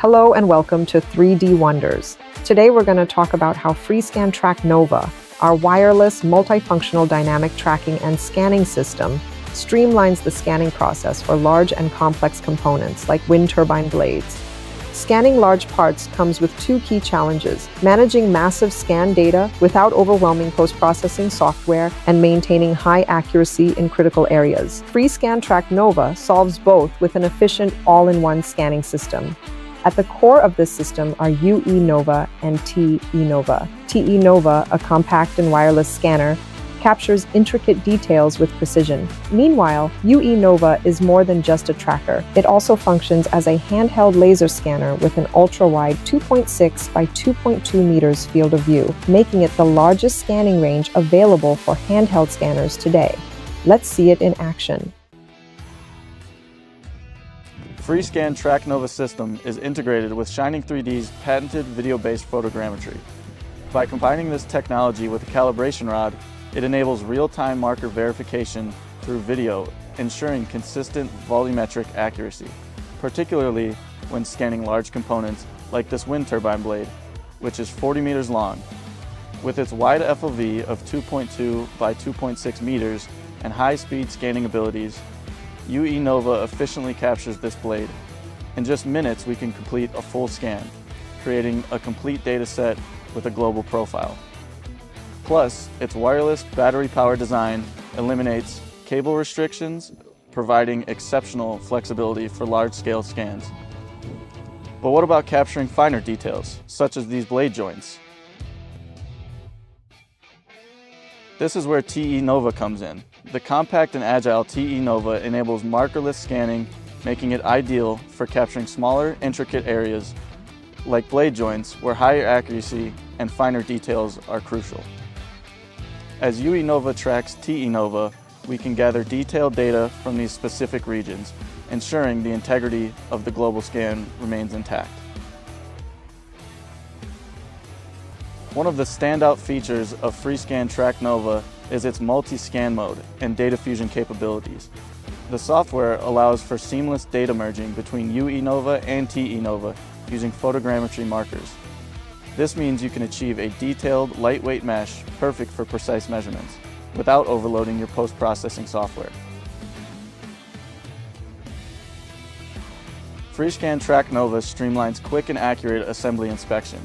Hello and welcome to 3D Wonders. Today we're going to talk about how FreeScan Trak Nova, our wireless multifunctional dynamic tracking and scanning system, streamlines the scanning process for large and complex components like wind turbine blades. Scanning large parts comes with two key challenges, managing massive scan data without overwhelming post-processing software and maintaining high accuracy in critical areas. FreeScan Trak Nova solves both with an efficient all-in-one scanning system. At the core of this system are UE Nova and TE Nova. TE Nova, a compact and wireless scanner, captures intricate details with precision. Meanwhile, UE Nova is more than just a tracker. It also functions as a handheld laser scanner with an ultra-wide 2.6 by 2.2 meters field of view, making it the largest scanning range available for handheld scanners today. Let's see it in action. FreeScan Trak Nova system is integrated with Shining 3D's patented video-based photogrammetry. By combining this technology with a calibration rod, it enables real-time marker verification through video, ensuring consistent volumetric accuracy, particularly when scanning large components like this wind turbine blade, which is 40 meters long. With its wide FOV of 2.2 by 2.6 meters and high-speed scanning abilities, UE Nova efficiently captures this blade. In just minutes, we can complete a full scan, creating a complete data set with a global profile. Plus, its wireless battery power design eliminates cable restrictions, providing exceptional flexibility for large-scale scans. But what about capturing finer details, such as these blade joints? This is where TE Nova comes in. The compact and agile TE Nova enables markerless scanning, making it ideal for capturing smaller, intricate areas like blade joints where higher accuracy and finer details are crucial. As UE Nova tracks TE Nova, we can gather detailed data from these specific regions, ensuring the integrity of the global scan remains intact. One of the standout features of FreeScan Trak Nova is its multi-scan mode and data fusion capabilities. The software allows for seamless data merging between UE Nova and TE Nova using photogrammetry markers. This means you can achieve a detailed, lightweight mesh perfect for precise measurements without overloading your post-processing software. FreeScan Trak Nova streamlines quick and accurate assembly inspection,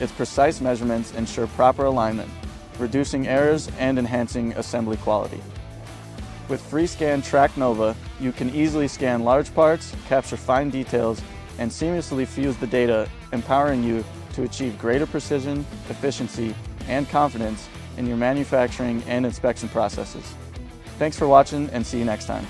its precise measurements ensure proper alignment, reducing errors and enhancing assembly quality. With FreeScan Trak Nova, you can easily scan large parts, capture fine details, and seamlessly fuse the data, empowering you to achieve greater precision, efficiency, and confidence in your manufacturing and inspection processes. Thanks for watching and see you next time.